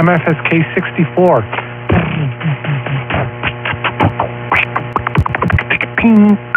MFSK 64. Ping.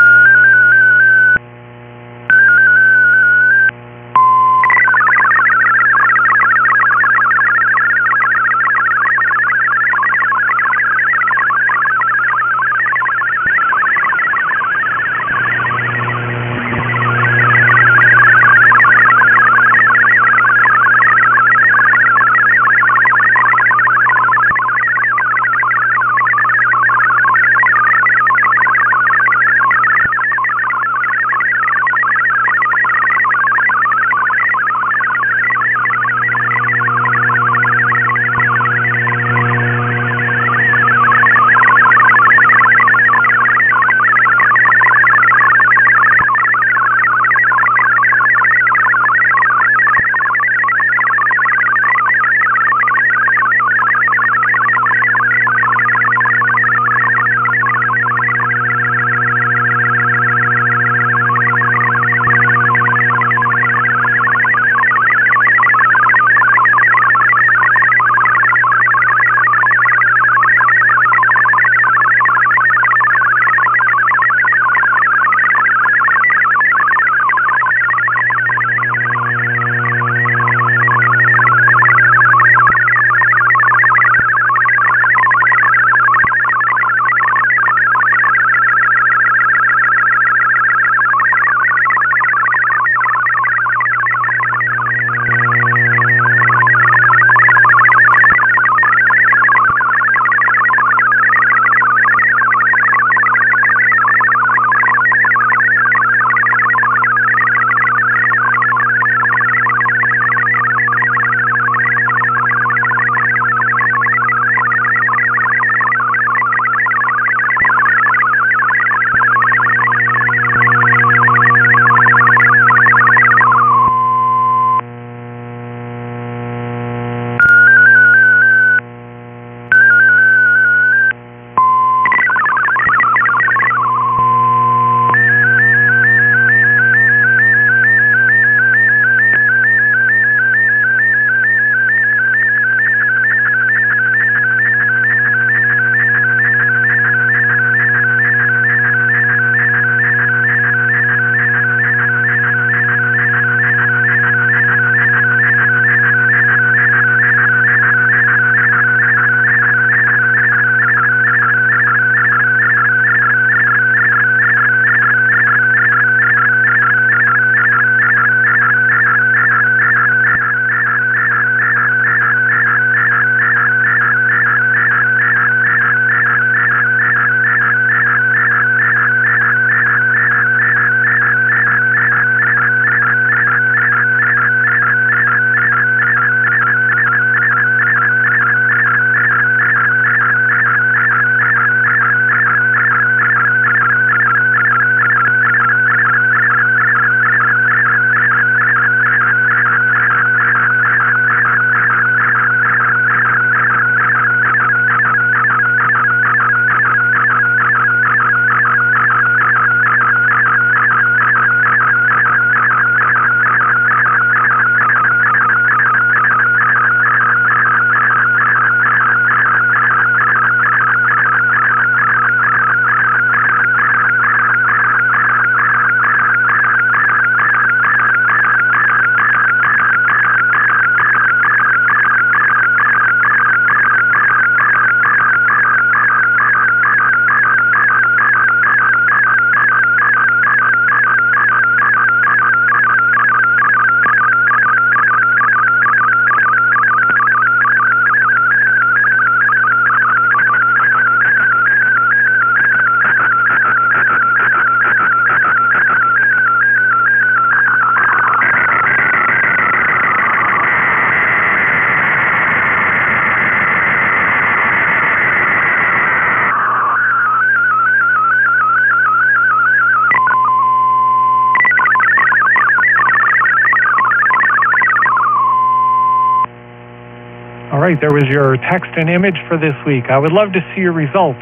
All right, there was your text and image for this week. I would love to see your results.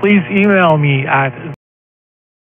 Please email me at